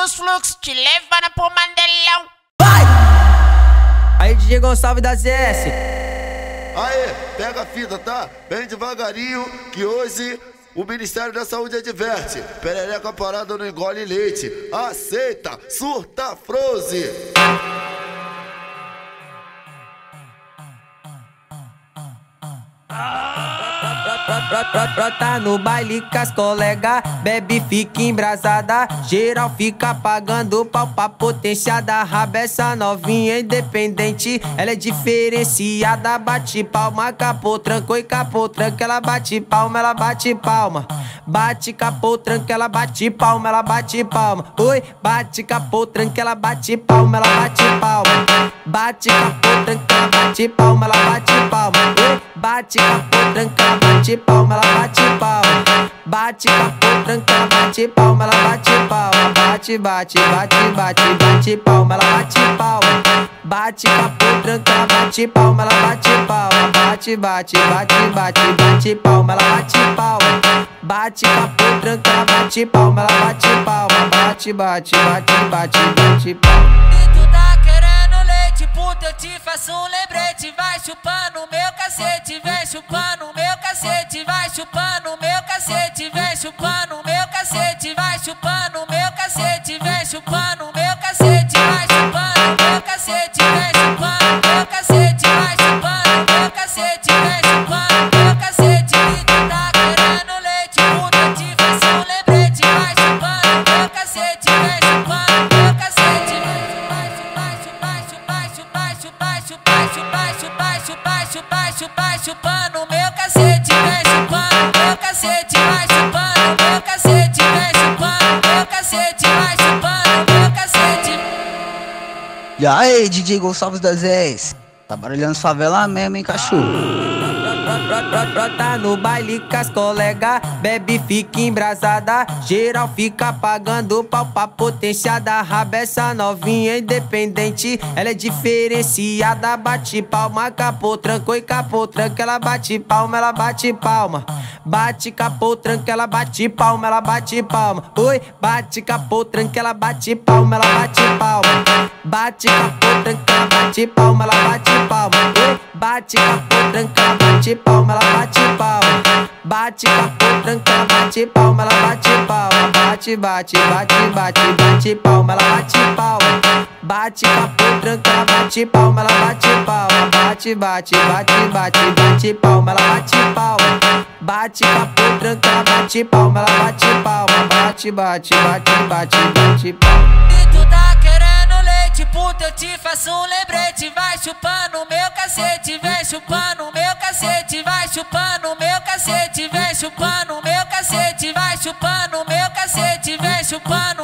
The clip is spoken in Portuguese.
dos fluxos, te levando pro Mandelão. Vai! Aí, DJ Gonçalves da CS. Aê, pega a fita, tá? Bem devagarinho, que hoje o Ministério da Saúde adverte. Perereca parada não engole leite. Aceita, surta, froze. Brota no baile com as colegas, bebe, fica embrasada. Geral fica pagando pau pra potenciada. Rabessa novinha, independente, ela é diferenciada. Bate palma, capô, trancou e capô, tranca. Ela bate palma, ela bate palma. Bate capô, tranca, ela bate palma, ela bate palma. Oi, bate capô, tranca, ela bate palma, ela bate palma. Bate capô, tranca, ela bate palma, ela bate palma. Oi, bate capô, tranca, bate palma, ela bate palma. Bate capô, tranca, bate palma, ela bate palma. Bate, bate, bate, bate, bate palma, ela bate palma. Bate capô, tranca, bate palma, ela bate palma. Bate, bate, bate, bate, bate palma, ela bate palma. Bate capô, tranca, bate palma, ela bate palma. Bate, bate, bate, bate, bate palma. E tu tá querendo leite, puta, eu te faço um lembrete. Vai chupando meu cacete, vem chupando meu cacete, vai chupando vai, vai, chupando meu cacete, vem chupando meu cacete, vai chupando meu cacete, vem chupando meu cacete, vai chupando meu cacete. E aí, DJ Gonçalves das 10. Tá barulhando favela mesmo, hein, cachorro? Brota no baile com as colegas, bebe, fica embrasada. Geral fica pagando pau pra potenciada. Rabessa novinha, independente, ela é diferenciada. Bate palma, capô, trancou e capô, tranca. Ela bate palma, ela bate palma. Bate capô, tranca, ela bate palma, ela bate palma. Oi, bate capô, tranca, ela bate palma, ela bate palma. Bate capô, tranca, ela bate palma, ela bate palma. Oi, bate capô, tranca, bate palma, ela bate palma. Bate capô, tranca, bate palma, ela bate palma. Bate, bate, bate, bate, bate palma, ela bate palma. Bate capô, tranca, bate palma, ela bate palma. Bate, bate, bate, bate, bate palma, ela bate palma. Bate capô, tranca, bate palma, ela bate palma. Bate, bate, bate, bate, bate palma. E tá leite, puta, eu te faço um lembrete. Vai chupando meu cacete, vem chupando meu cacete, vai chupando meu cacete, vem chupando meu cacete, vai chupando meu cacete, vem chupando